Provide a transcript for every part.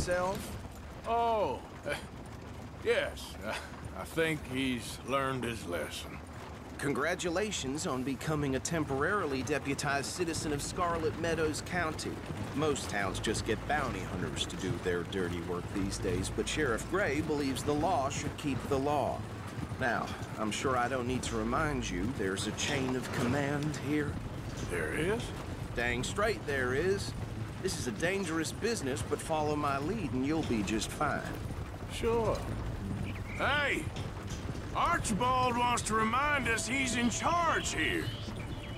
himself? Oh, yes. Uh, I think he's learned his lesson. Congratulations on becoming a temporarily deputized citizen of Scarlet Meadows County. Most towns just get bounty hunters to do their dirty work these days, but Sheriff Gray believes the law should keep the law. Now, I'm sure I don't need to remind you there's a chain of command here. There is? Dang straight there is. This is a dangerous business, but follow my lead and you'll be just fine. Sure. Hey! Archibald wants to remind us he's in charge here.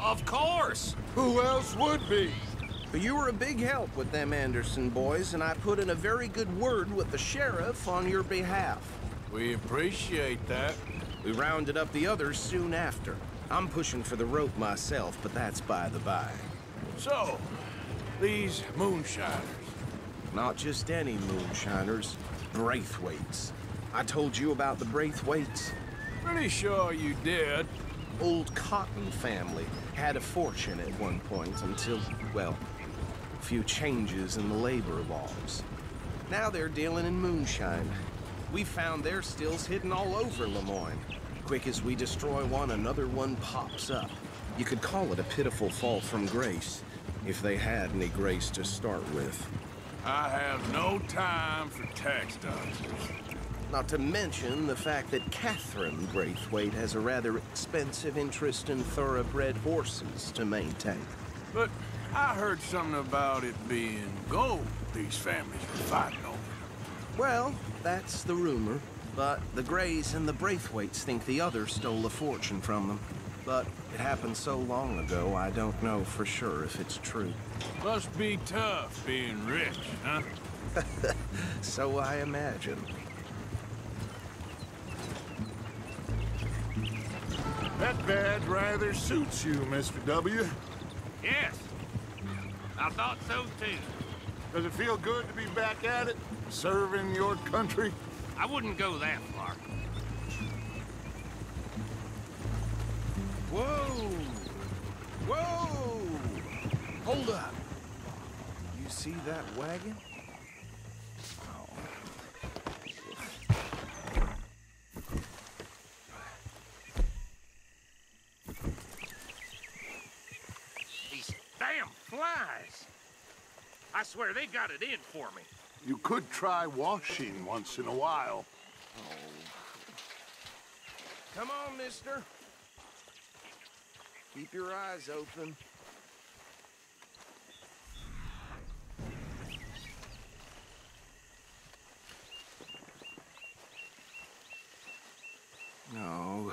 Of course! Who else would be? But you were a big help with them Anderson boys, and I put in a very good word with the sheriff on your behalf. We appreciate that. We rounded up the others soon after. I'm pushing for the rope myself, but that's by the by. So, these moonshiners. Not just any moonshiners, Braithwaites. I told you about the Braithwaites. Pretty sure you did. Old Cotton family had a fortune at one point until, well, a few changes in the labor laws. Now they're dealing in moonshine. We found their stills hidden all over Lemoyne. Quick as we destroy one, another one pops up. You could call it a pitiful fall from grace, if they had any grace to start with. I have no time for tax dodgers. Not to mention the fact that Catherine Braithwaite has a rather expensive interest in thoroughbred horses to maintain. But I heard something about it being gold these families were fighting over. Well, that's the rumor. But the Grays and the Braithwaites think the other stole a fortune from them. But it happened so long ago, I don't know for sure if it's true. Must be tough being rich, huh? So I imagine. That badge rather suits you, Mr. W. Yes. I thought so too. Does it feel good to be back at it? Serving your country? I wouldn't go that far. Whoa! Whoa! Hold up. You see that wagon? These damn flies. I swear they got it in for me. You could try washing once in a while. Come on, mister. Keep your eyes open. No,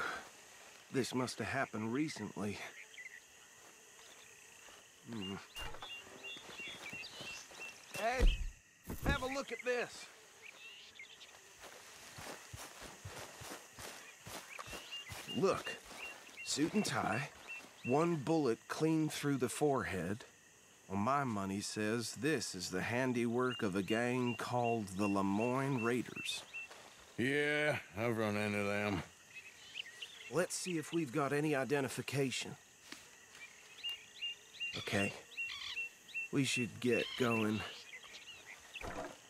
this must have happened recently. Hmm. Ed, have a look at this. Look, suit and tie, one bullet clean through the forehead. Well, my money says this is the handiwork of a gang called the Lemoyne Raiders. Yeah, I've run into them. Let's see if we've got any identification. Okay. We should get going.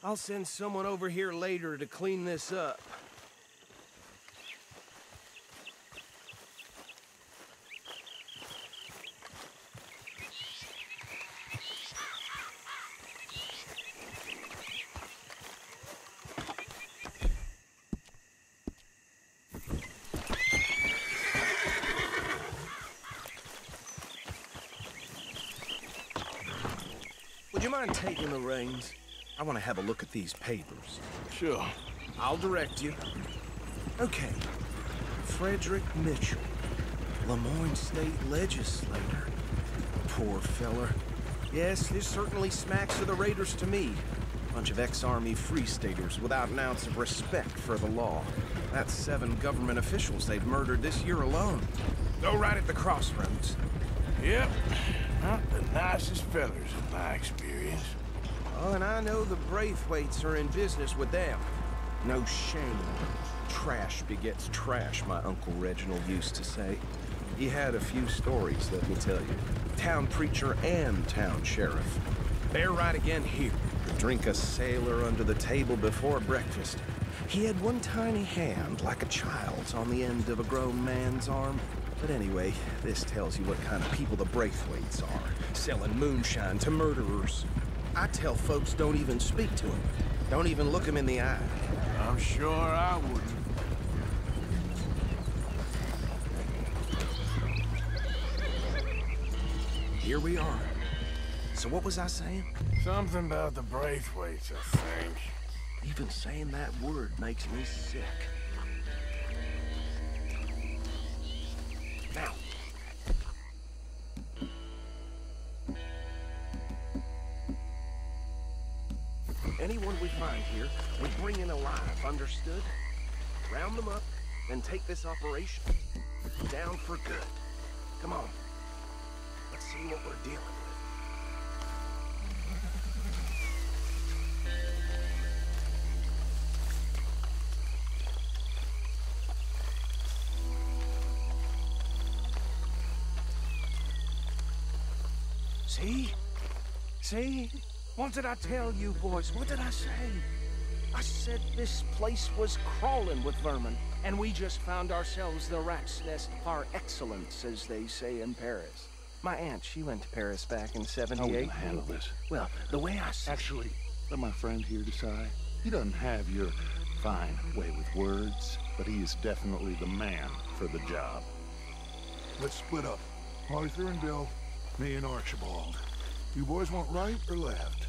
I'll send someone over here later to clean this up. Would you mind taking the reins? I want to have a look at these papers. Sure. I'll direct you. Okay. Frederick Mitchell, Lemoyne State Legislator. Poor feller. Yes, this certainly smacks of the Raiders to me. Bunch of ex-army free staters without an ounce of respect for the law. That's seven government officials they've murdered this year alone. Go right at the crossroads. Yep. Not the nicest fellers in my experience. Oh, and I know the Braithwaites are in business with them. No shame. Trash begets trash, my Uncle Reginald used to say. He had a few stories, let me tell you. Town preacher and town sheriff. Bear right again here. Drink a sailor under the table before breakfast. He had one tiny hand, like a child's, on the end of a grown man's arm. But anyway, this tells you what kind of people the Braithwaites are, selling moonshine to murderers. I tell folks don't even speak to them. Don't even look them in the eye. I'm sure I wouldn't. Here we are. So what was I saying? Something about the Braithwaites, I think. Even saying that word makes me sick. Here, we bring in alive, understood? Round them up, and take this operation down for good. Come on. Let's see what we're dealing with. See? See? What did I tell you, boys? What did I say? I said this place was crawling with vermin, and we just found ourselves the rat's nest par excellence, as they say in Paris. My aunt, she went to Paris back in How 78. will handle this? Well, the way I see Actually, let my friend here decide. He doesn't have your fine way with words, but he is definitely the man for the job. Let's split up. Arthur and Bill, me and Archibald. You boys want right or left?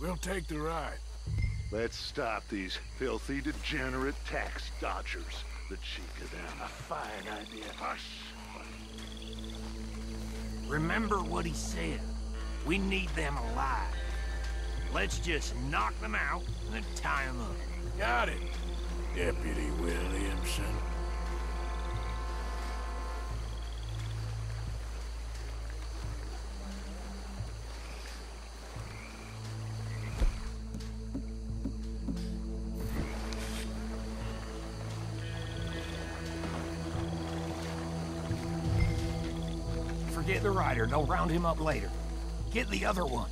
We'll take the ride. Let's stop these filthy, degenerate tax dodgers. The cheek of them. A fine idea. Hush. Remember what he said. We need them alive. Let's just knock them out and then tie them up. Got it, Deputy Williamson. Forget the rider. They'll round him up later. Get the other one.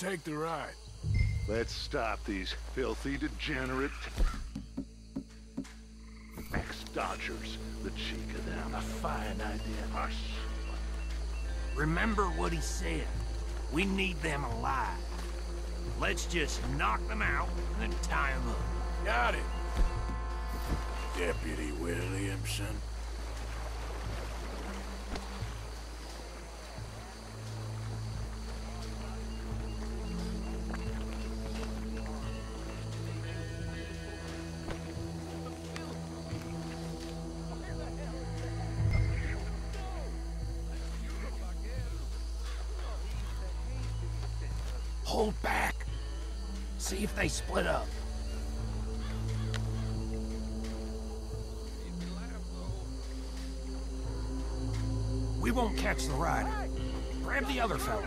Take the ride. Let's stop these filthy, degenerate tax dodgers. The cheek of them. A fine idea. Hush. Remember what he said. We need them alive. Let's just knock them out and then tie them up. Got it, Deputy Williamson. They split up. We won't catch the rider. Grab the other fella.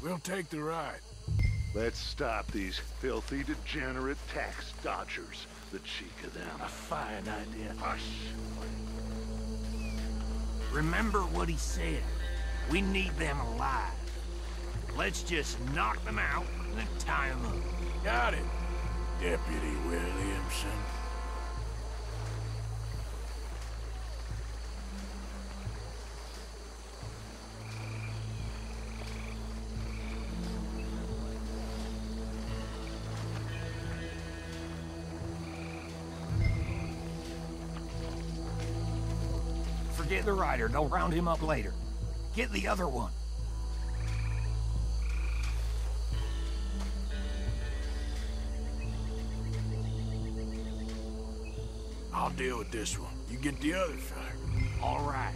We'll take the ride. Let's stop these filthy, degenerate tax dodgers. The cheek of them. A fine idea. Hush. Remember what he said. We need them alive. Let's just knock them out and then tie them up. Got it, Deputy Williamson. The rider. They'll round him up later. Get the other one. I'll deal with this one. You get the other fella. All right.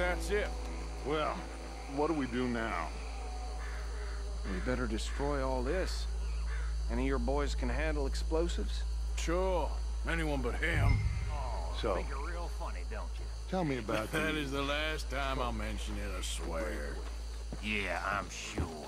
That's it. Well, what do we do now? We better destroy all this. Any of your boys can handle explosives? Sure. Anyone but him. Oh, So, Make it real funny, don't you? tell me about That That is the last time I'll mention it, I swear. Yeah, I'm sure.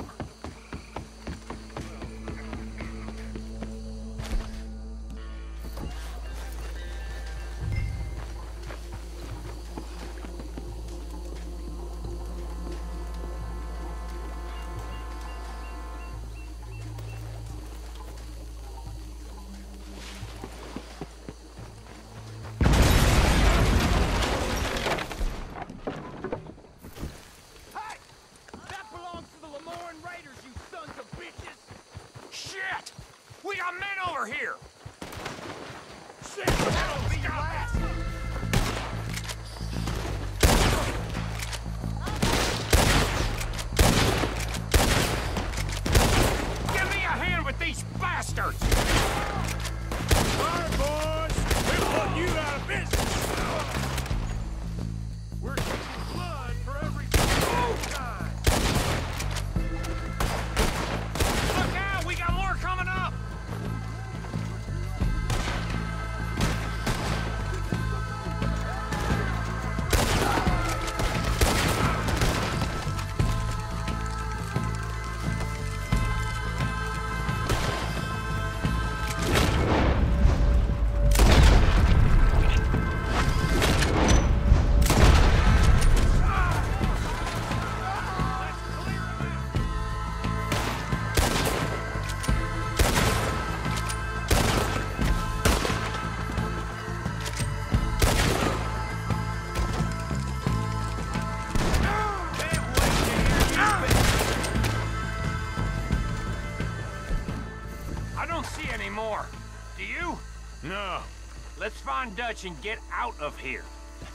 Dutch and get out of here.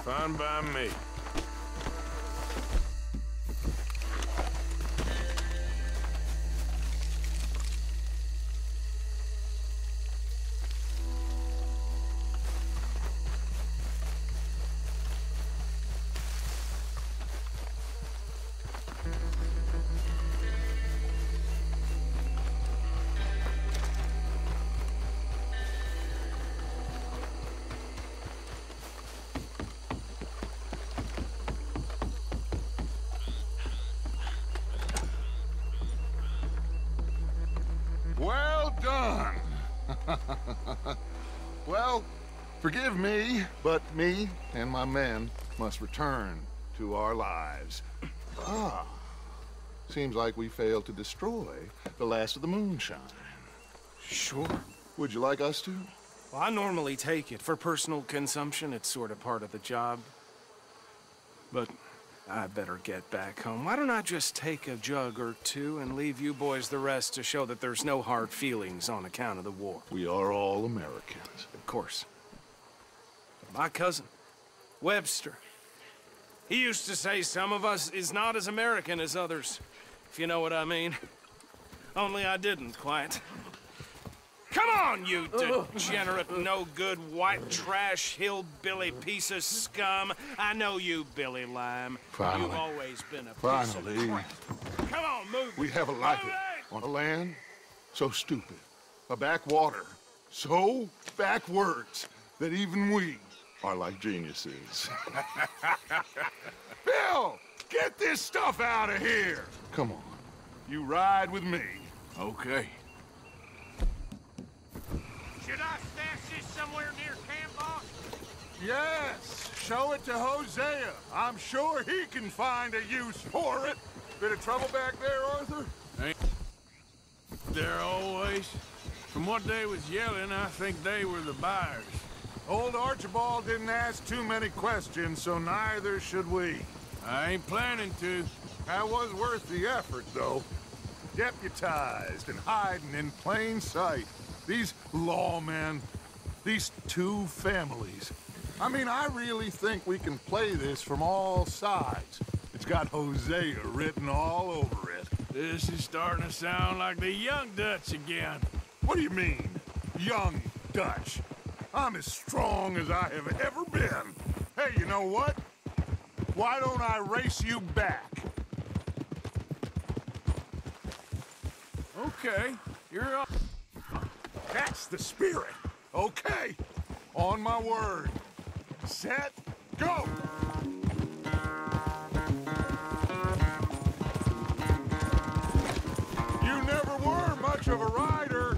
fine by me. Forgive me, but me and my men must return to our lives. Ah, seems like we failed to destroy the last of the moonshine. Sure. Would you like us to? Well, I normally take it for personal consumption. It's sort of part of the job. But I better get back home. Why don't I just take a jug or two and leave you boys the rest to show that there's no hard feelings on account of the war? We are all Americans. Of course. My cousin, Webster. He used to say some of us is not as American as others, if you know what I mean. Only I didn't quite. Come on, you oh. degenerate, no-good, white trash, hillbilly piece of scum. I know you, Billy Lime. Finally. You've always been a piece of crap. Come on, move. We it. have a life it. on a land so stupid, a backwater so backwards that even we are like geniuses. Bill, get this stuff out of here. Come on, you ride with me. Okay. Should I stash this somewhere near camp, boss? Yes, show it to Hosea. I'm sure he can find a use for it. Bit of trouble back there, Arthur? Ain't There always. From what they was yelling, I think they were the buyers. Old Archibald didn't ask too many questions, so neither should we. I ain't planning to. That was worth the effort, though. Deputized and hiding in plain sight. These lawmen, these two families. I mean, I really think we can play this from all sides. It's got Hosea written all over it. This is starting to sound like the Young Dutch again. What do you mean, young Dutch? I'm as strong as I have ever been. Hey, you know what? Why don't I race you back? Okay, you're up. That's the spirit. Okay. On my word. Set, go! You never were much of a rider.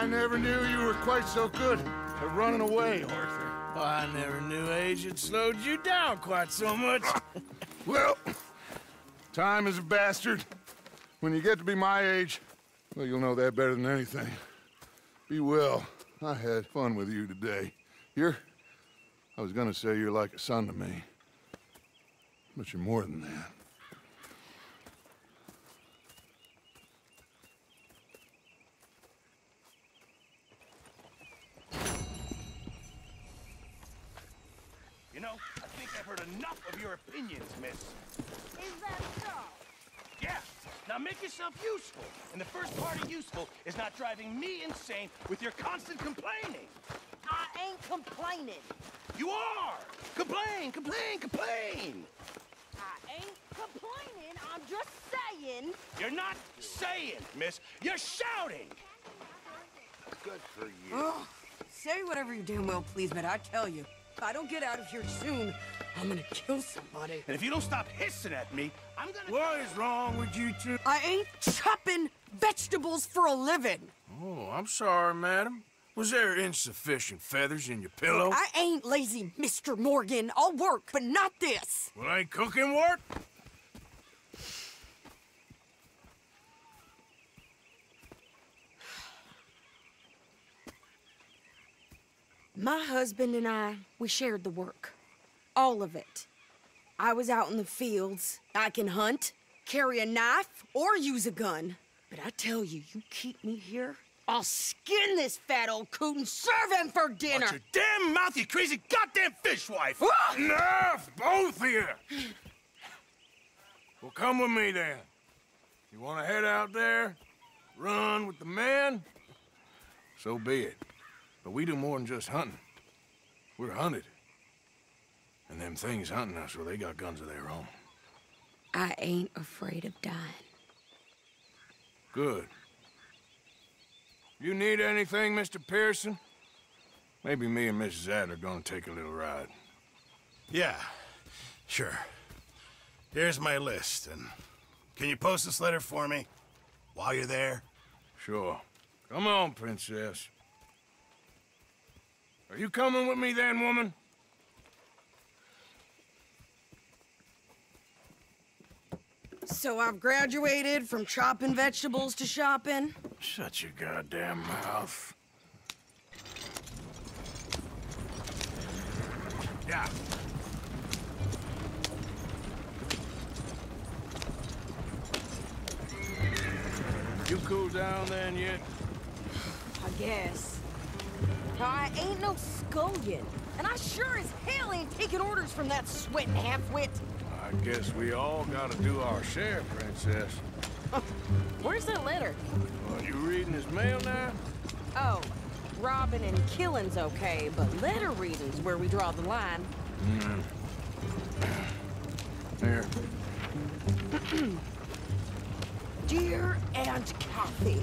I never knew you were quite so good at running away, Arthur. I never knew age had slowed you down quite so much. Well, time is a bastard. When you get to be my age, well, you'll know that better than anything. Be well. I had fun with you today. You're... I was gonna say you're like a son to me. But you're more than that. You know, I think I've heard enough of your opinions, miss. Is that so? Yeah. Now make yourself useful. And the first part of useful is not driving me insane with your constant complaining. I ain't complaining. You are! Complain, complain, complain! I ain't complaining. I'm just saying. You're not saying, miss. You're shouting! Good for you. Oh, say whatever you damn well please, but I tell you, if I don't get out of here soon, I'm gonna kill somebody. And if you don't stop hissing at me, I'm gonna... what is wrong with you two? I ain't chopping vegetables for a living. Oh, I'm sorry, madam. Was there insufficient feathers in your pillow? I ain't lazy, Mr. Morgan. I'll work, but not this. Well, ain't cooking work? My husband and I, we shared the work. All of it. I was out in the fields. I can hunt, carry a knife, or use a gun. But I tell you, you keep me here, I'll skin this fat old coot and serve him for dinner. Watch your damn mouth, you crazy goddamn fishwife! Enough, both of you! Well, come with me then. You want to head out there, run with the man, So be it. But we do more than just hunting. We're hunted. And them things hunting us, well, they got guns of their own. I ain't afraid of dying. Good. You need anything, Mr. Pearson? Maybe me and Mrs. Adler gonna take a little ride. Yeah, sure. Here's my list, and can you post this letter for me while you're there? Sure. Come on, Princess. Are you coming with me then, woman? So I've graduated from chopping vegetables to shopping. Shut your goddamn mouth. Yeah. You cool down then yet? I guess. I ain't no scullion, and I sure as hell ain't taking orders from that sweating half-wit. I guess we all gotta do our share, Princess. Where's that letter? What, you reading his mail now? Oh, robbing and killing's okay, but letter reading's where we draw the line. Hmm. Here. Dear Aunt Kathy,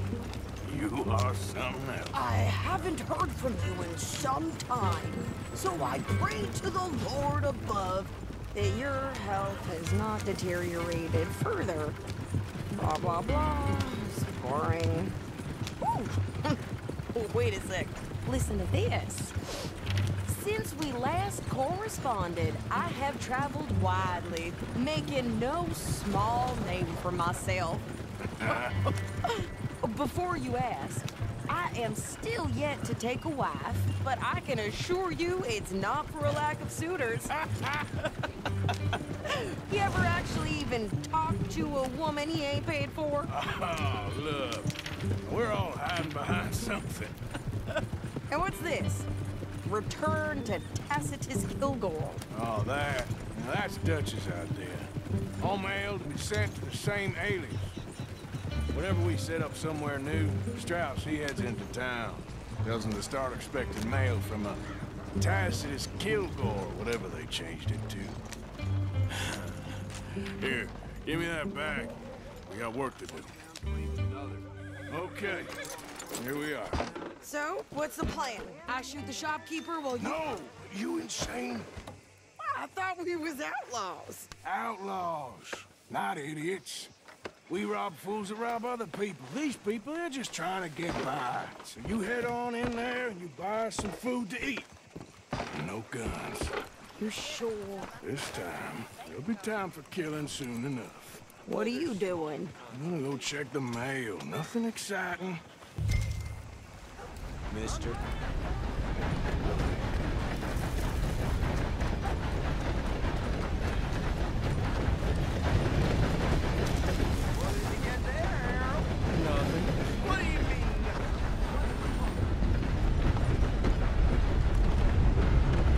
You are something else. I haven't heard from you in some time, so I pray to the Lord above that your health has not deteriorated further. Blah, blah, blah. It's boring. Ooh. Wait a sec. Listen to this. Since we last corresponded, I have traveled widely, making no small name for myself. Before you ask, I am still yet to take a wife, but I can assure you it's not for a lack of suitors. you ever actually even talked to a woman he ain't paid for? Oh, look. We're all hiding behind something. And what's this? Return to Tacitus Kilgore. Oh, that. Now, that's Dutch's idea. All mail to be sent to the same alias. Whenever we set up somewhere new, Strauss, he heads into town. Tells them to start expecting mail from a Tacitus Kilgore, whatever they changed it to. Here, give me that bag. We got work to do. Okay, here we are. So, what's the plan? I shoot the shopkeeper while you... No! You insane? I thought we was outlaws. Outlaws, not idiots. We rob fools that rob other people. These people, they're just trying to get by. So you head on in there and you buy some food to eat. No guns. You're sure? This time, there'll be time for killing soon enough. What are you doing? I'm gonna go check the mail. Nothing exciting. Mister. Nothing. What do you mean?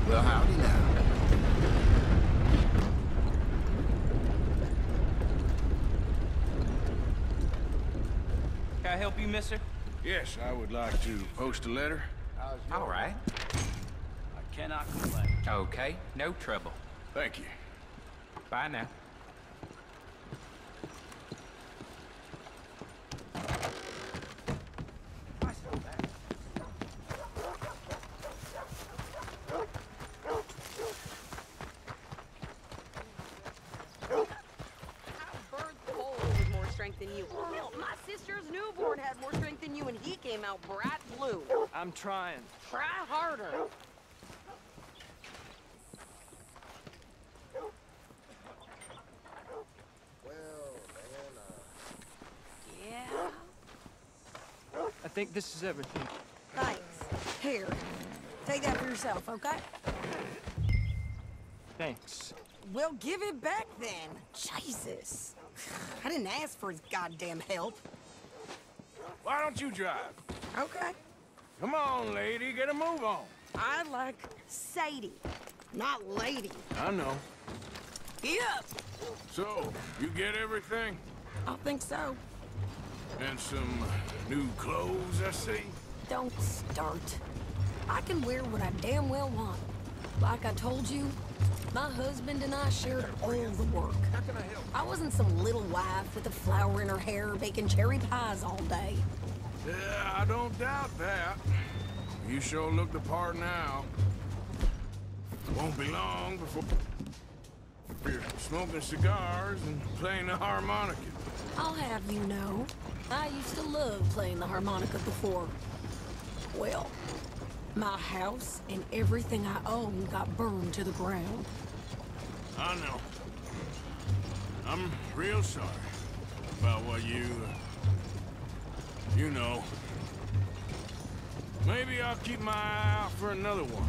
Well, howdy now. Can I help you, mister? Yes, I would like to post a letter. All right. I cannot complain. Okay, no trouble. Thank you. Bye now. Bird Cole with more strength than you. Hell, my sister's newborn had more strength than you, when he came out bright blue. I'm trying. Try harder. Yeah. I think this is everything. Thanks. Here. Take that for yourself, okay? Thanks. Well, give it back then. Jesus. I didn't ask for his goddamn help. Why don't you drive? Okay. Come on, lady, get a move on. I like Sadie, not lady. I know. Up. So, you get everything? I think so. And some new clothes, I see? Don't start. I can wear what I damn well want. Like I told you, my husband and I shared all the work. How can I help? I wasn't some little wife with a flower in her hair baking cherry pies all day. Yeah, I don't doubt that. You sure look the part now. Won't be long before you're smoking cigars and playing the harmonica. I'll have you know, I used to love playing the harmonica before. Well, my house and everything I own got burned to the ground. I know. I'm real sorry about what you... Uh, you know. Maybe I'll keep my eye out for another one.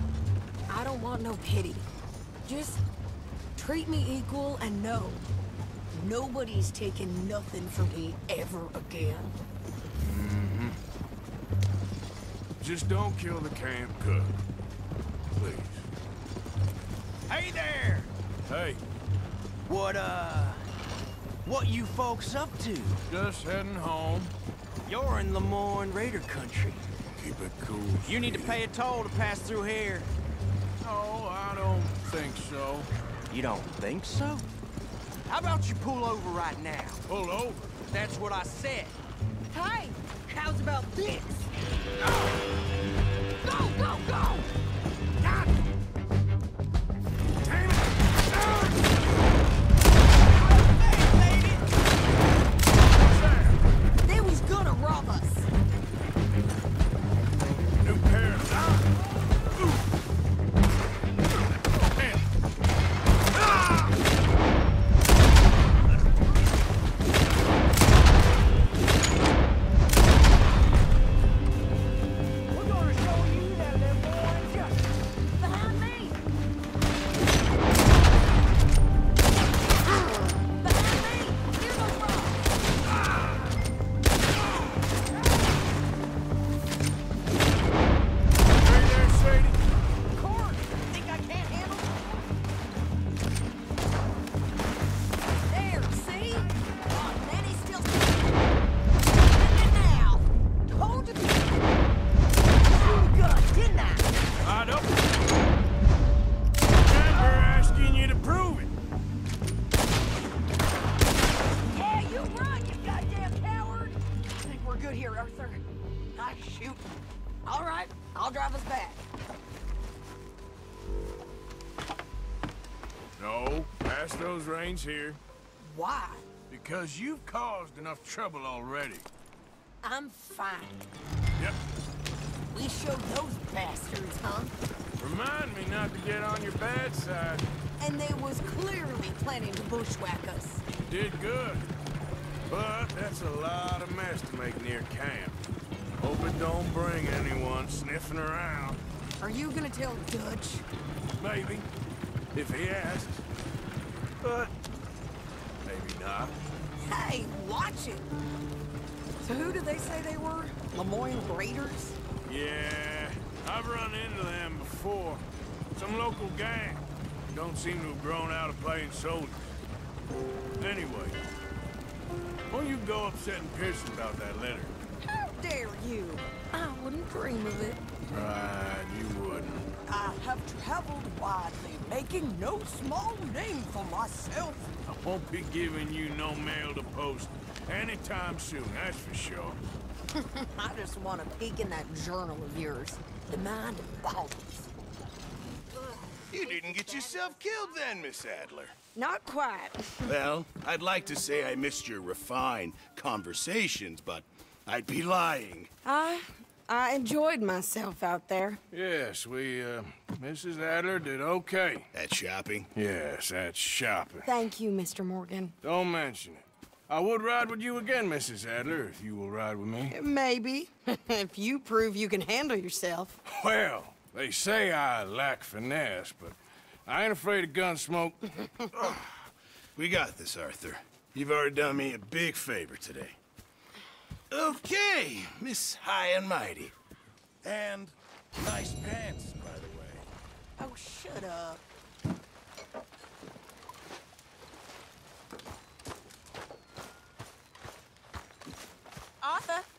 I don't want no pity. Just treat me equal and know nobody's taking nothing from me ever again. Just don't kill the camp cook. Please. Hey there! Hey, What, uh... What you folks up to? just heading home. You're in Lemoyne Raider country. Keep it cool. You need to pay a toll to pass through here. No, I don't think so. You don't think so? How about you pull over right now? Pull over. That's what I said. Hey, how's about this? Go, go, go! Because you've caused enough trouble already. I'm fine. Yep. We showed those bastards, huh? Remind me not to get on your bad side. And they was clearly planning to bushwhack us. Did good. But that's a lot of mess to make near camp. Hope it don't bring anyone sniffing around. Are you gonna tell Dutch? Maybe. If he asks. But maybe not. Hey, watch it! So who did they say they were? Lemoyne Raiders? Yeah, I've run into them before. Some local gang. Don't seem to have grown out of playing soldiers. Anyway, why don't you go upsetting Pearson about that letter? How dare you? I wouldn't dream of it. Right, you wouldn't. I have traveled widely, making no small name for myself. I won't be giving you no mail to post anytime soon, that's for sure. I just want to peek in that journal of yours. The mind of Balls. You didn't get yourself killed then, Miss Adler. Not quite. Well, I'd like to say I missed your refined conversations, but I'd be lying. I, I enjoyed myself out there. Yes, we, uh, Mrs. Adler did okay. At shopping? Yes, at shopping. Thank you, Mr. Morgan. Don't mention it. I would ride with you again, Mrs. Adler, if you will ride with me. Maybe. if you prove you can handle yourself. Well, they say I lack finesse, but I ain't afraid of gun smoke. We got this, Arthur. You've already done me a big favor today. Okay, Miss High and Mighty. And nice pants, by the way. Oh, shut up. Arthur.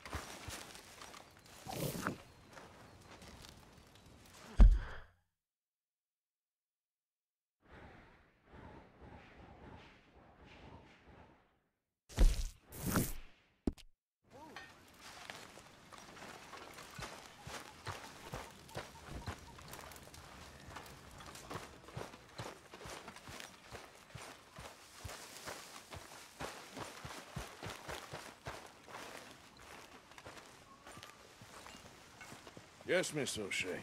Yes, Miss O'Shea.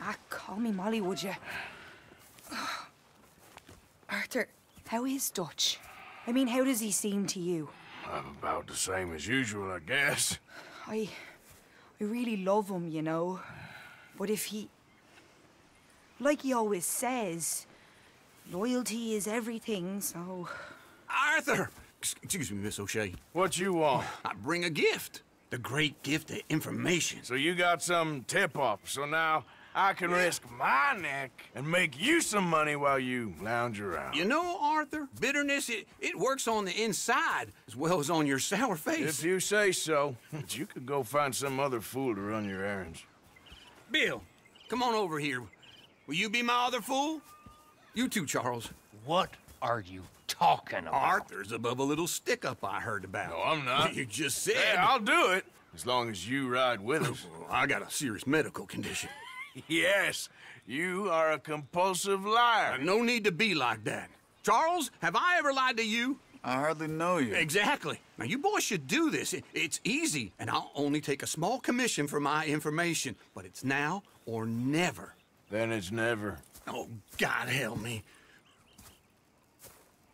Ah, call me Molly, would you? Arthur, how is Dutch? I mean, how does he seem to you? I'm about the same as usual, I guess. I... I really love him, you know. But if he... Like he always says, loyalty is everything, so... Arthur! Excuse me, Miss O'Shea. What you want? I bring a gift. The great gift of information. So you got some tip-off, so now I can risk my neck and make you some money while you lounge around. You know, Arthur, bitterness, it, it works on the inside as well as on your sour face. If you say so, but you could go find some other fool to run your errands. Bill, come on over here. Will you be my other fool? You too, Charles. What are you talking about? Arthur's above a little stick-up I heard about. No, I'm not. You just said... Hey, I'll do it, as long as you ride with us. I got a serious medical condition. yes, you are a compulsive liar. Uh, no need to be like that. Charles, have I ever lied to you? I hardly know you. Exactly. Now, you boys should do this. It- it's easy, and I'll only take a small commission for my information. But it's now or never. Then it's never. Oh, God help me.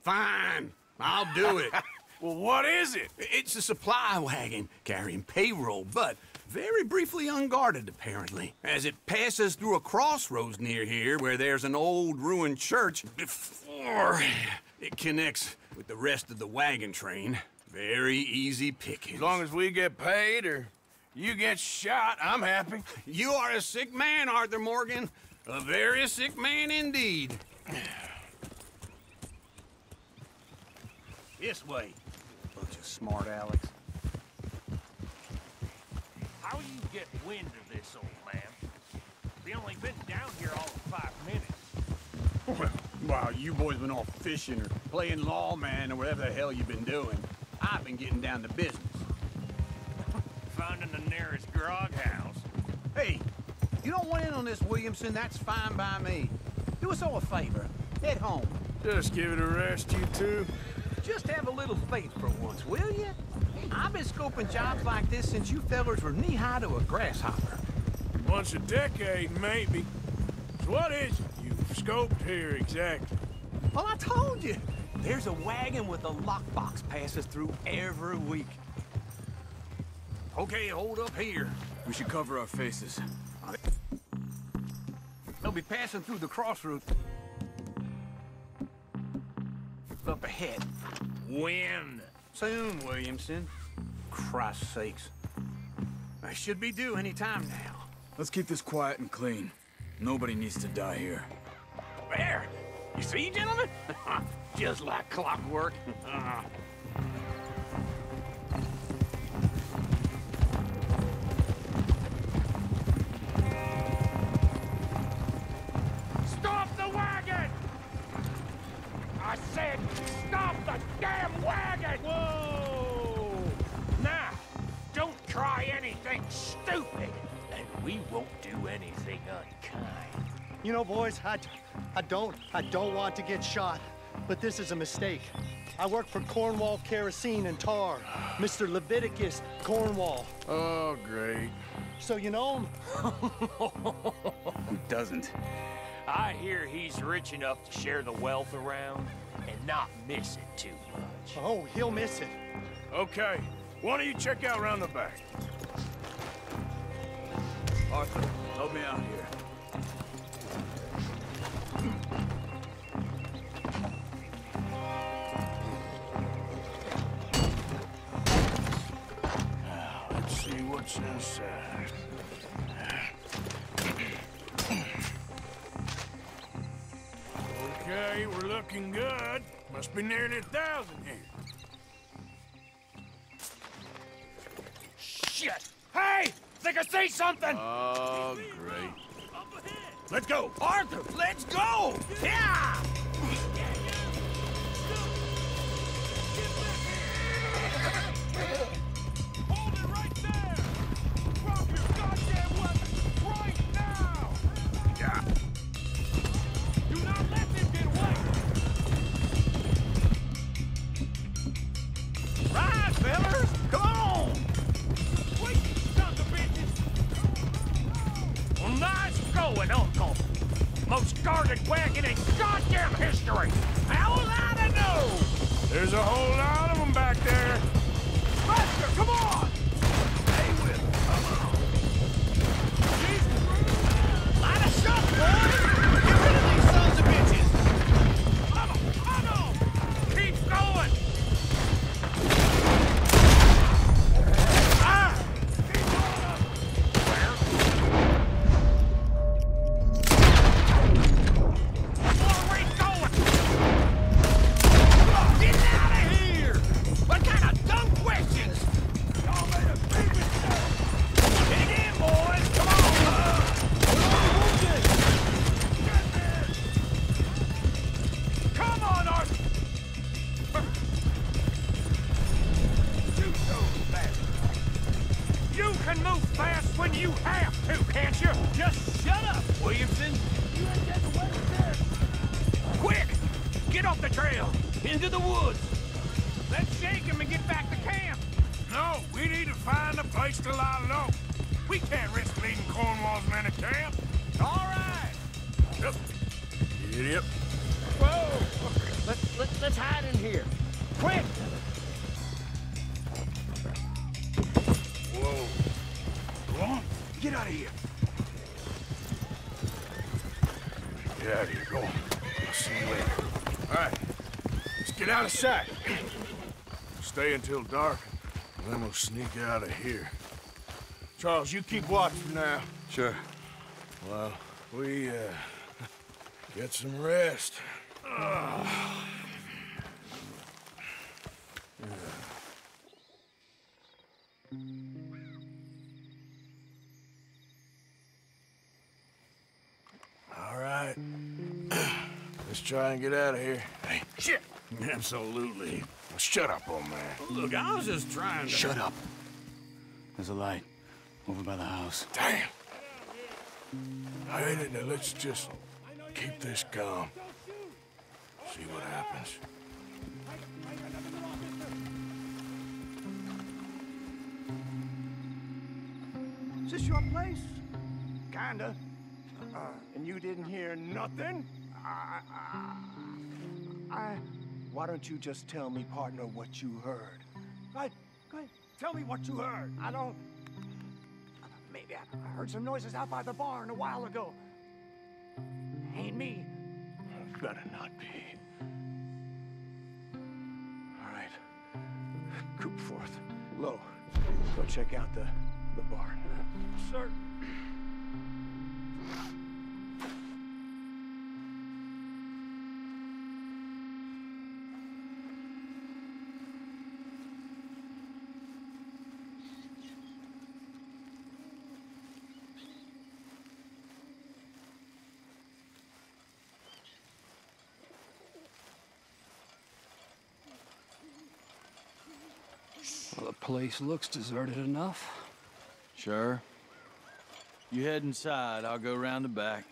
Fine. I'll do it. Well, what is it? It's a supply wagon carrying payroll, but very briefly unguarded, apparently, as it passes through a crossroads near here where there's an old ruined church before it connects with the rest of the wagon train. Very easy pickings. As long as we get paid or you get shot, I'm happy. You are a sick man, Arthur Morgan. A very sick man indeed. This way. Bunch of smart Alex. How you get wind of this, old man? We only been down here all of five minutes. Well, while you boys been off fishing or playing lawman or whatever the hell you've been doing, I've been getting down to business. Finding the nearest grog house. Hey, you don't want in on this, Williamson, that's fine by me. Do us all a favor. Head home. Just give it a rest, you two. Just have a little faith for once, will you? I've been scoping jobs like this since you fellers were knee-high to a grasshopper. Once a decade, maybe. So what is it you've scoped here exactly? Well, I told you. There's a wagon with a lockbox passes through every week. Okay, hold up here. We should cover our faces. They'll be passing through the crossroads. Up ahead. When? Soon, Williamson. Christ's sakes. I should be due any time now. Let's keep this quiet and clean. Nobody needs to die here. There! You see, gentlemen? Just like clockwork. I, I don't, I don't want to get shot. but this is a mistake. I work for Cornwall Kerosene and Tar. Mr. Leviticus Cornwall. Oh, great. So you know him? Who doesn't? I hear he's rich enough to share the wealth around and not miss it too much. Oh, he'll miss it. Okay, why don't you check out around the back? Arthur, help me out here. What's inside. Uh, uh, okay, we're looking good. Must be nearly a thousand here. Shit! Hey! Think I see something! Oh, great. Let's go! Arthur, let's go! Yeah! We can't risk leaving Cornwall's men at camp. All right! Yep. Idiot. Whoa! Let's, let's, let's hide in here. Quick! Whoa. Go on. Get out of here! Get out of here. Go on. I'll see you later. All right. Let's get out of sight. Stay until dark, and then we'll sneak out of here. Charles, you keep watch for now. Sure. Well, we, uh, get some rest. All right. Let's try and get out of here. Hey, shit! Absolutely. Shut up, old man. Look, I was just trying to... Shut up. There's a light over by the house. Damn. I ain't it. Now let's just keep this calm. See what happens. Is this your place? Kinda. Uh, and you didn't hear nothing? I, I, I... Why don't you just tell me, partner, what you heard? Go ahead, go ahead. Tell me what you heard. I don't... Maybe I, heard some noises out by the barn a while ago. Ain't me. Better not be. All right. Coopforth. Low. Go check out the, the barn. Sir. place looks deserted enough. Sure. You head inside. I'll go around the back.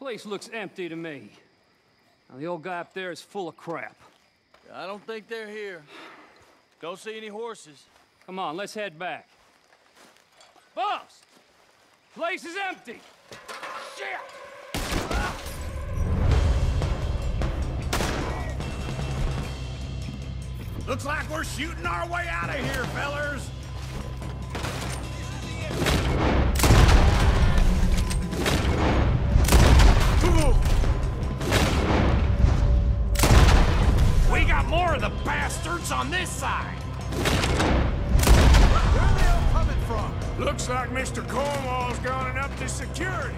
Place looks empty to me. Now, the old guy up there is full of crap. I don't think they're here. Don't see any horses. Come on, let's head back. Boss! Place is empty! Shit! Looks like we're shooting our way out of here, fellers. We more of the bastards on this side. Where are they all coming from? Looks like Mr. Cornwall's gone up to security.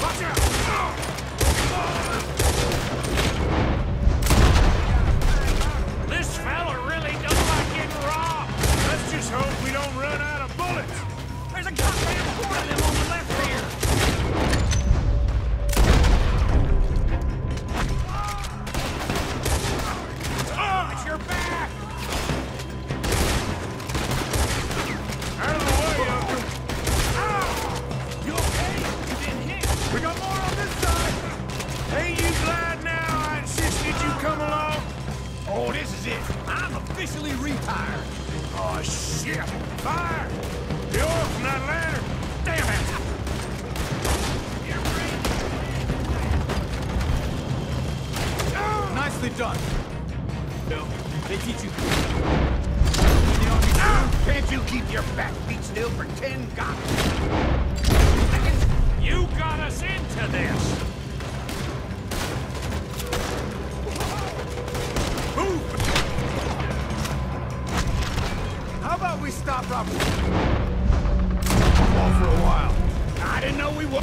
Watch out! This fella really don't like getting robbed. Let's just hope we don't run out of bullets. There's a goddamn horde of them on the left Nicely done. Bill, they teach you. Can't you keep your back feet still for ten god? You got us into this! Move! How about we stop robbing? Cornwall for a while. I didn't know we were.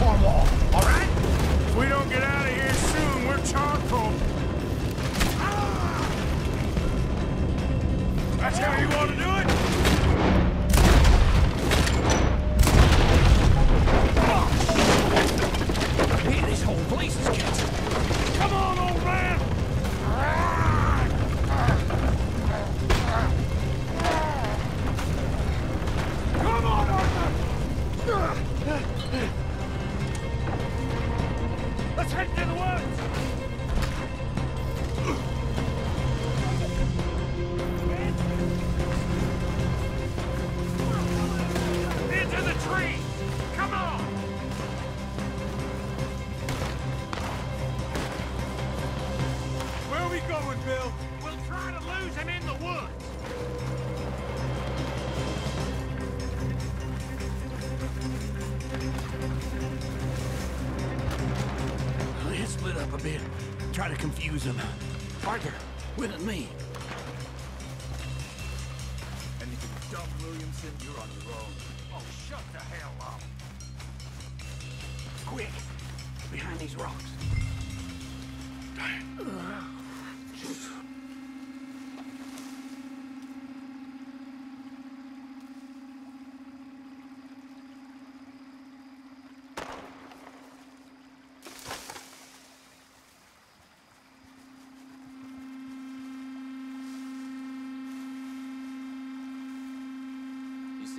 Cornwall, all right? If we don't get out of here charcoal. Ah! That's how you want to do it? Man, this whole place is catching. Come on, old man!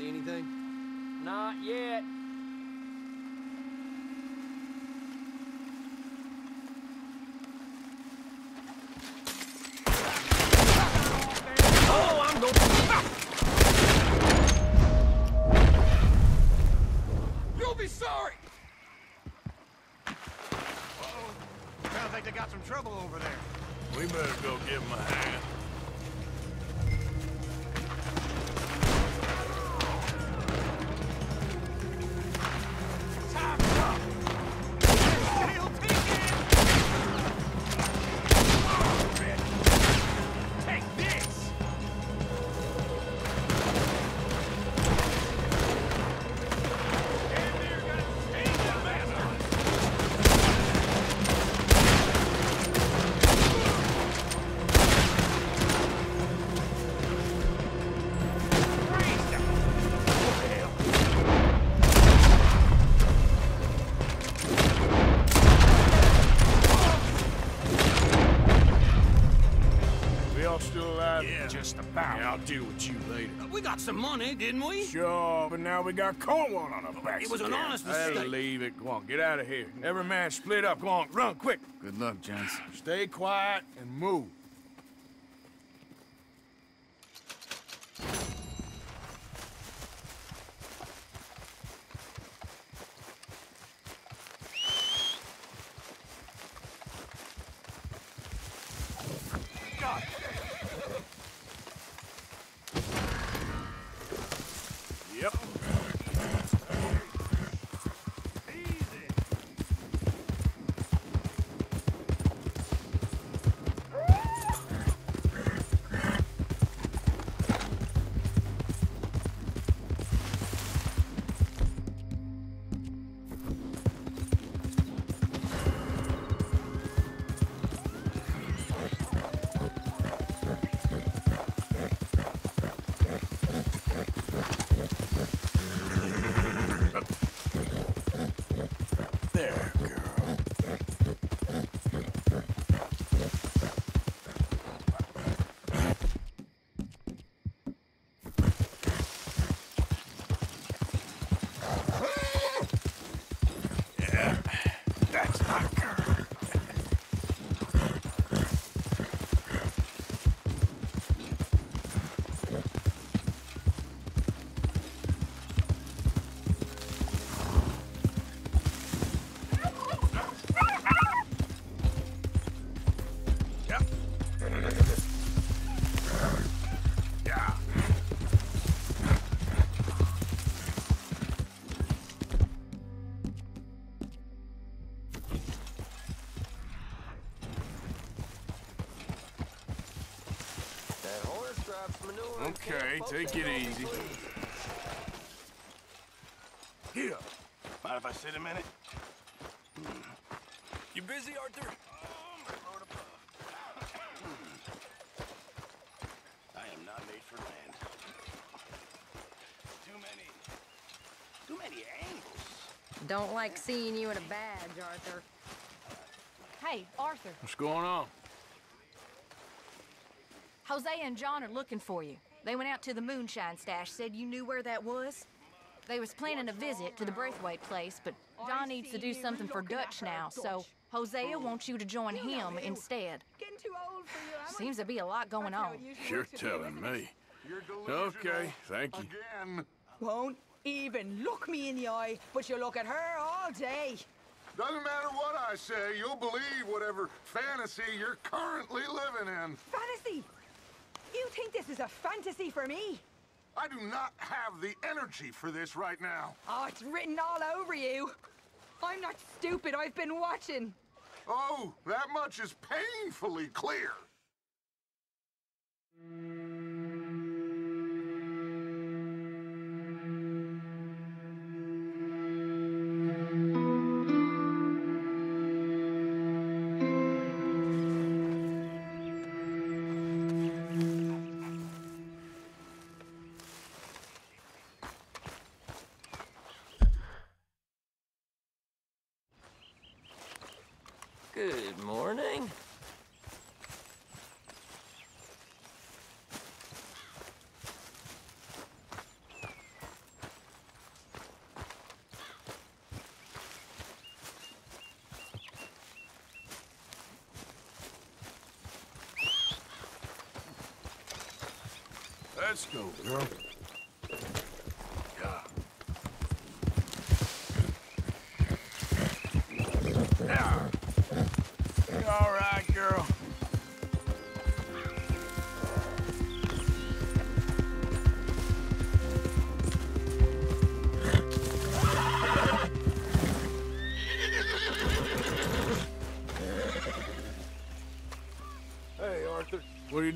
See anything? Not yet. I'll deal with you later. We got some money, didn't we? Sure, but now we got Cornwall on our backs. It was an again. honest Hey, mistake. leave it. Go on, get out of here. Every man split up. Go on, run quick. Good luck, gents. Stay quiet and move. Okay, take it easy. Here. Mind if I sit a minute? Hmm. You busy, Arthur? I am not made for land. Too many. Too many angles. Don't like seeing you in a badge, Arthur. Hey, Arthur. What's going on? Hosea and John are looking for you. They went out to the moonshine stash, said you knew where that was. They was planning a visit to the Braithwaite place, but John needs to do something for Dutch now, so Hosea wants you to join him instead. Getting too old for you, am I? Seems to be a lot going on. You're telling me. Okay, thank you. Again. Won't even look me in the eye, but you look at her all day. Doesn't matter what I say, you'll believe whatever fantasy you're currently living in. Fantasy! You think this is a fantasy for me? I do not have the energy for this right now. Oh, it's written all over you. I'm not stupid. I've been watching. Oh, that much is painfully clear.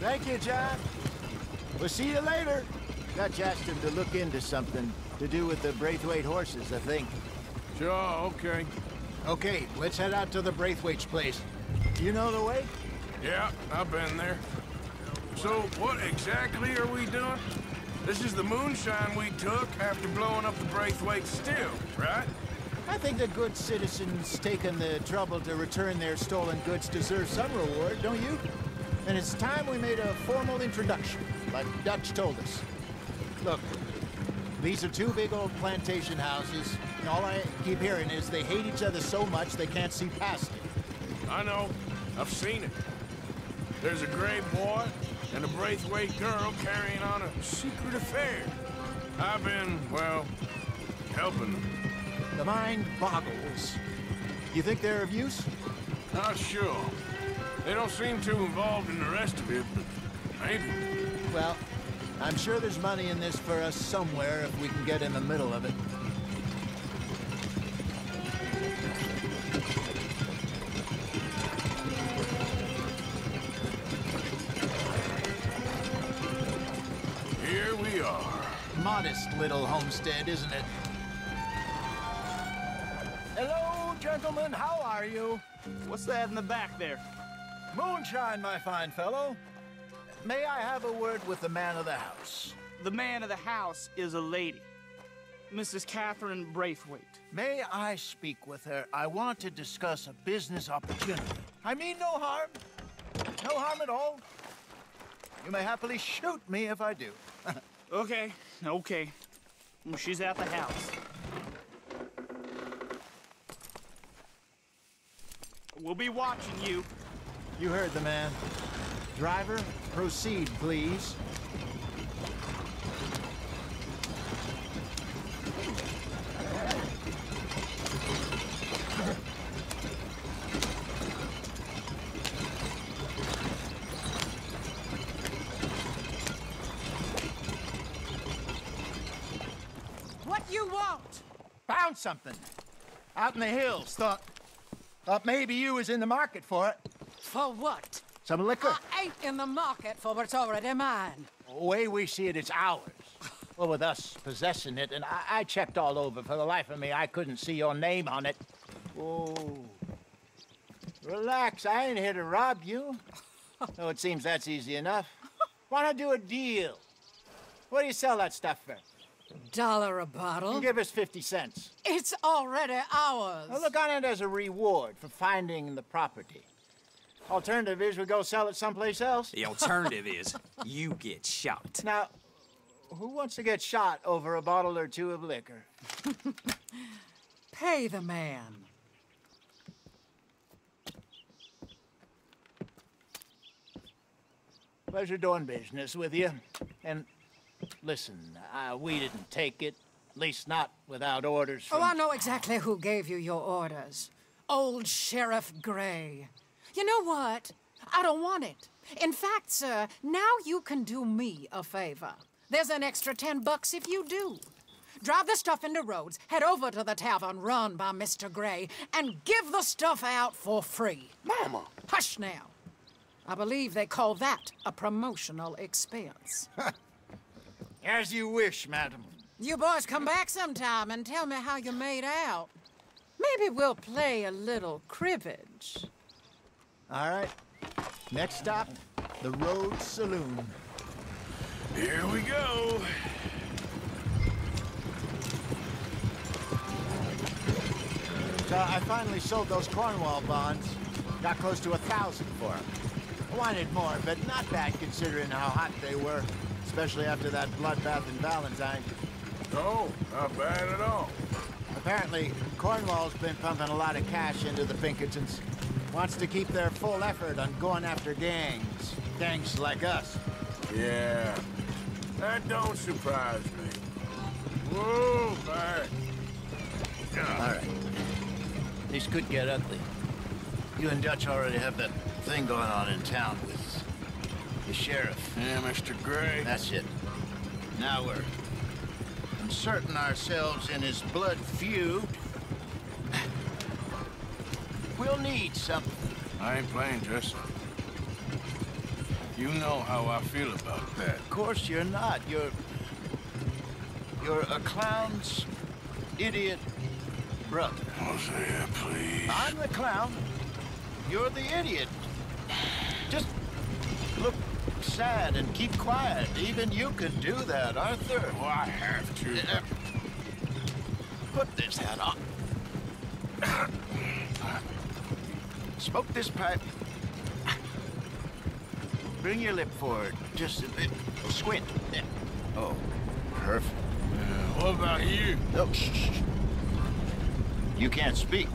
Thank you, John. We'll see you later. Dutch asked him to look into something to do with the Braithwaite horses, I think. Sure, okay. Okay, let's head out to the Braithwaite's place. You know the way? Yeah, I've been there. So, what exactly are we doing? This is the moonshine we took after blowing up the Braithwaite still, right? I think the good citizens taking the trouble to return their stolen goods deserve some reward, don't you? And it's time we made a formal introduction, like Dutch told us. Look, these are two big old plantation houses, and all I keep hearing is they hate each other so much they can't see past it. I know. I've seen it. There's a gray boy and a Braithwaite girl carrying on a secret affair. I've been, well, helping them. The mind boggles. You think they're of use? Not sure. They don't seem too involved in the rest of it, but maybe. Well, I'm sure there's money in this for us somewhere if we can get in the middle of it. Here we are. Modest little homestead, isn't it? Hello, gentlemen. How are you? What's that in the back there? Moonshine, my fine fellow. May I have a word with the man of the house? The man of the house is a lady. Mrs. Catherine Braithwaite. May I speak with her? I want to discuss a business opportunity. I mean no harm. No harm at all. You may happily shoot me if I do. okay, okay. She's at the house. We'll be watching you. You heard the man. Driver, proceed, please. What you want? Found something. Out in the hills. Thought, thought maybe you was in the market for it. For what? Some liquor. I ain't in the market for what's already mine. The way we see it, it's ours. Well, with us possessing it, and I, I checked all over. For the life of me, I couldn't see your name on it. Oh. Relax, I ain't here to rob you. oh, it seems that's easy enough. Wanna do a deal? What do you sell that stuff for? Dollar a bottle? You give us 50 cents. It's already ours. Now look on it as a reward for finding the property. Alternative is we go sell it someplace else. The alternative is you get shot. Now, who wants to get shot over a bottle or two of liquor? Pay the man. Pleasure doing business with you. And listen, uh, we didn't take it. At least not without orders from... Oh, I know exactly who gave you your orders. Old Sheriff Gray. You know what? I don't want it. In fact, sir, now you can do me a favor. There's an extra ten bucks if you do. Drive the stuff into Rhodes, head over to the tavern run by Mr. Gray, and give the stuff out for free. Mama! Hush now. I believe they call that a promotional expense. As you wish, madam. You boys come back sometime and tell me how you made out. Maybe we'll play a little cribbage. All right. Next stop, the Rhodes Saloon. Here we go. So I finally sold those Cornwall bonds. Got close to a thousand for them. I wanted more, but not bad considering how hot they were, especially after that bloodbath in Valentine. No, not bad at all. Apparently, Cornwall's been pumping a lot of cash into the Pinkertons. Wants to keep their full effort on going after gangs. Gangs like us. Yeah, that don't surprise me. Whoa, back. All right. This could get ugly. You and Dutch already have that thing going on in town with the sheriff. Yeah, Mr. Gray. That's it. Now we're inserting ourselves in his blood feud. We'll need something. I ain't playing, Jess. You know how I feel about that. Of course you're not. You're... You're a clown's idiot brother. Hosea, please. I'm the clown. You're the idiot. Just look sad and keep quiet. Even you can do that, Arthur. Oh, I have to. Uh, put this hat on. Smoke this pipe. Bring your lip forward just a bit. Squint. Oh, perfect. Uh, what about you? No, shh, shh. You can't speak.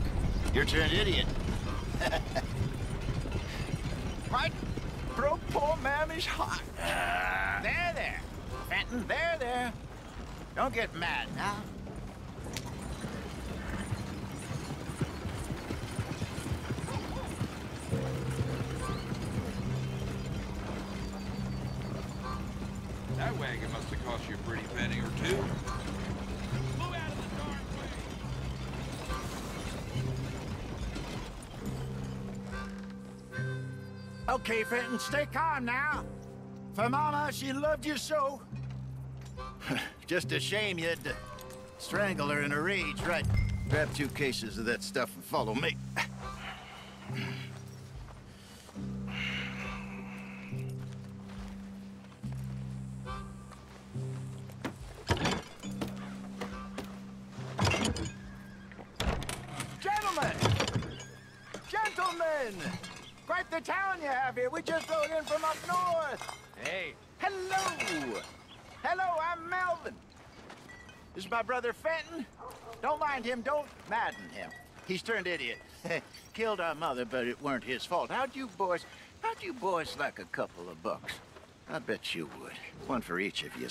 You're turned idiot. right? Broke poor Mammy's heart. Ah. There, there. Fenton, there, there. Don't get mad now. Okay, and stay calm now. For Mama, she loved you so. Just a shame you had to strangle her in a rage, right? Grab two cases of that stuff and follow me. Him, don't madden him. He's turned idiot. Killed our mother, but it weren't his fault. How'd you boys, how'd you boys like a couple of bucks? I bet you would. One for each of you.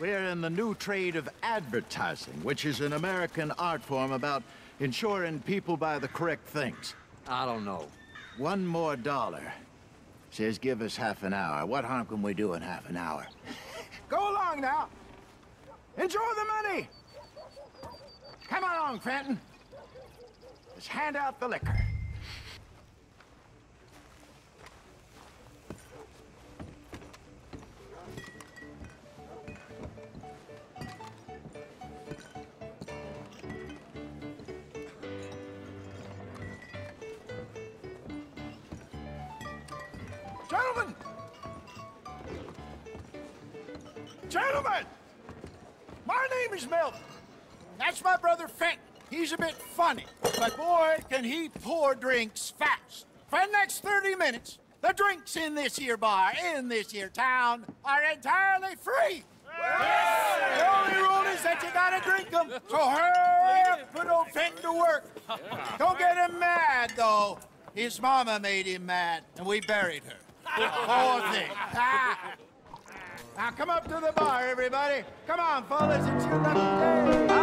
We're in the new trade of advertising, which is an American art form about ensuring people buy the correct things. I don't know. One more dollar. Says give us half an hour. What harm can we do in half an hour? Go along now. Enjoy the money. Come along, Fenton. Let's hand out the liquor. Gentlemen! Gentlemen! My name is Melvin. That's my brother Fenton. He's a bit funny, but boy, can he pour drinks fast. For the next 30 minutes, the drinks in this here bar, in this here town, are entirely free. The only rule is that you gotta drink them. So hurry up, put old Fenton to work. Don't get him mad, though. His mama made him mad, and we buried her. Poor thing. Ah. Now come up to the bar, everybody. Come on, fellas, it's your lucky day.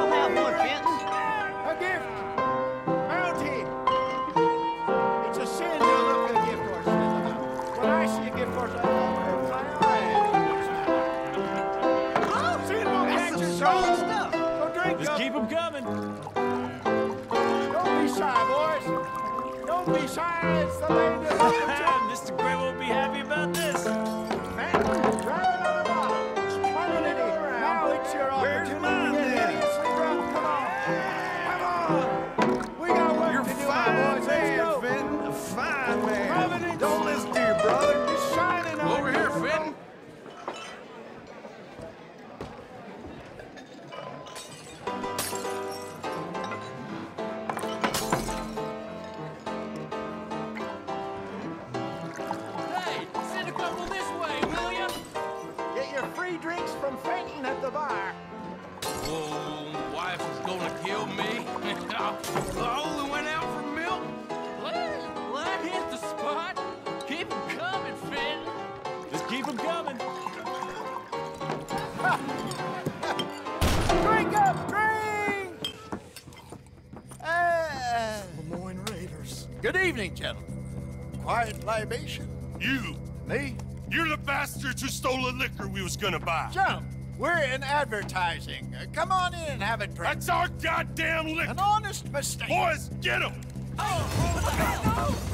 Libation. You! Me? You're the bastards who stole the liquor we was gonna buy. Jump! We're in advertising. Come on in and have a drink. That's our goddamn liquor! An honest mistake. Boys, get him! Oh, oh, no!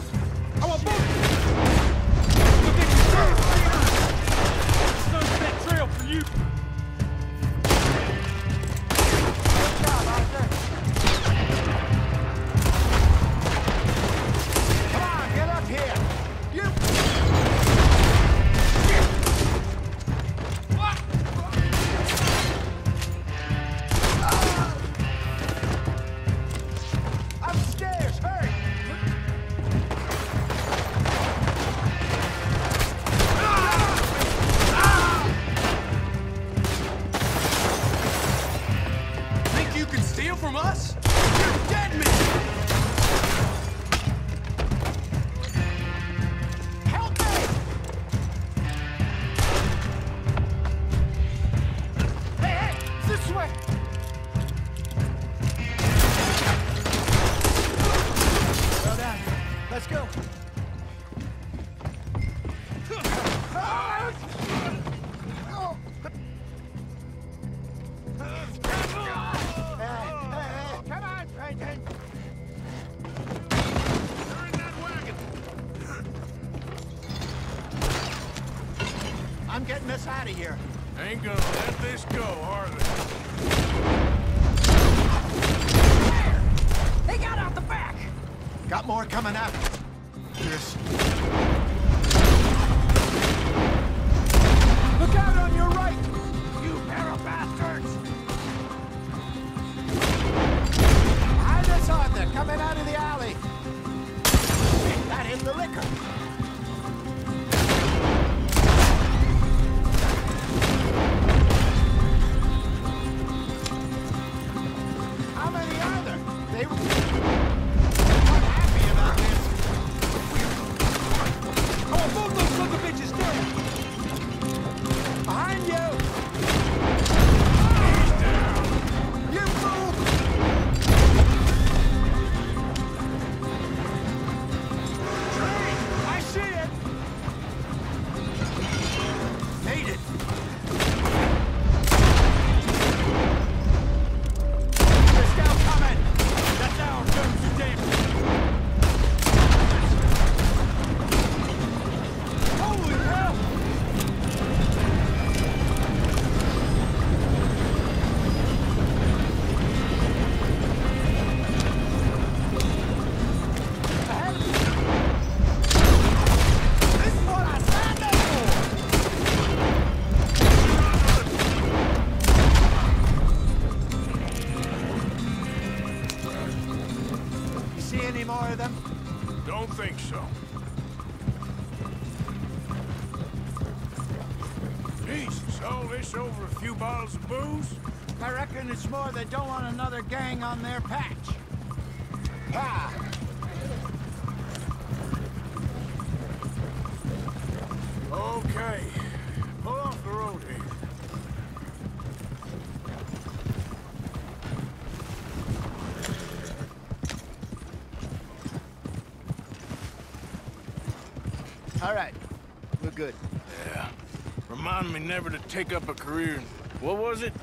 Never to take up a career in... What was it?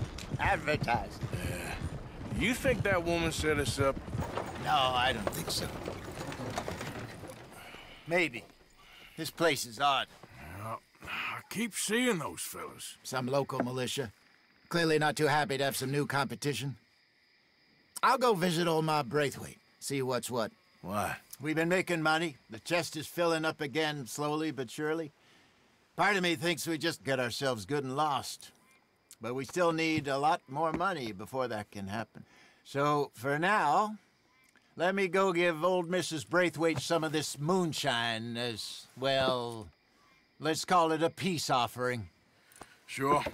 Advertised. Yeah. You think that woman set us up? No, I don't think so. Maybe. This place is odd. Well, I keep seeing those fellas. Some local militia. Clearly not too happy to have some new competition. I'll go visit old Ma Braithwaite, see what's what. Why? We've been making money. The chest is filling up again, slowly but surely. Part of me thinks we just get ourselves good and lost. But we still need a lot more money before that can happen. So, for now, let me go give old Mrs. Braithwaite some of this moonshine as, well, let's call it a peace offering. Sure.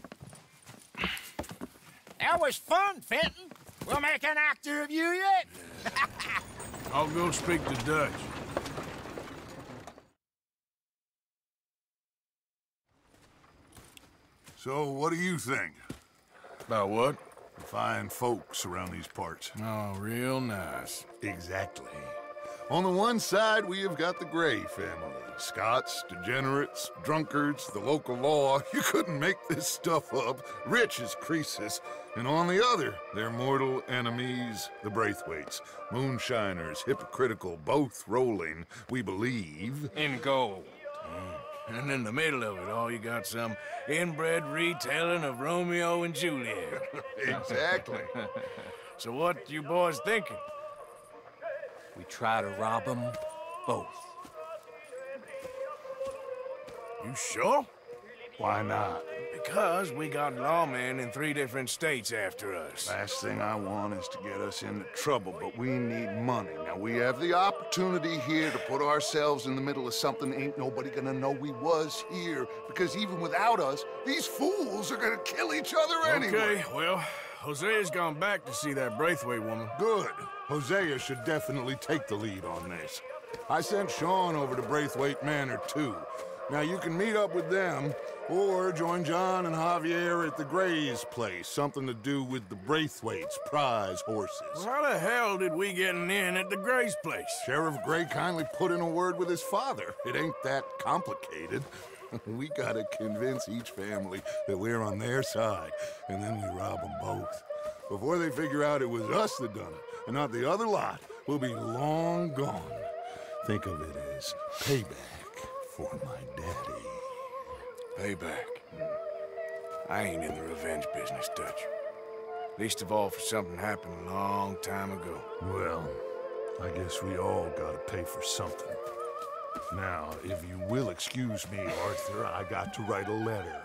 That was fun, Fenton. We'll make an actor of you yet. I'll go speak to Dutch. So, what do you think? About what? The fine folks around these parts. Oh, real nice. Exactly. On the one side, we have got the Gray family. Scots, degenerates, drunkards, the local law. You couldn't make this stuff up. Rich as Croesus. And on the other, their mortal enemies, the Braithwaites. Moonshiners, hypocritical, both rolling, we believe. In gold. Hmm. And in the middle of it all, you got some inbred retelling of Romeo and Juliet. Exactly. so what you boys thinking? We try to rob them both. You sure? Why not? Because we got lawmen in three different states after us. Last thing I want is to get us into trouble, but we need money. Now, we have the opportunity here to put ourselves in the middle of something ain't nobody gonna know we was here. Because even without us, these fools are gonna kill each other anyway. Okay, well, Hosea's gone back to see that Braithwaite woman. Good. Hosea should definitely take the lead on this. I sent Sean over to Braithwaite Manor, too. Now, you can meet up with them, or join John and Javier at the Gray's place. Something to do with the Braithwaite's prize horses. Well, how the hell did we get in at the Gray's place? Sheriff Gray kindly put in a word with his father. It ain't that complicated. we gotta convince each family that we're on their side, and then we rob them both. Before they figure out it was us that done it, and not the other lot, we'll be long gone. Think of it as payback for my daddy. Payback. I ain't in the revenge business, Dutch. Least of all for something happened a long time ago. Well, I guess we all gotta pay for something. Now, if you will excuse me, Arthur, I got to write a letter.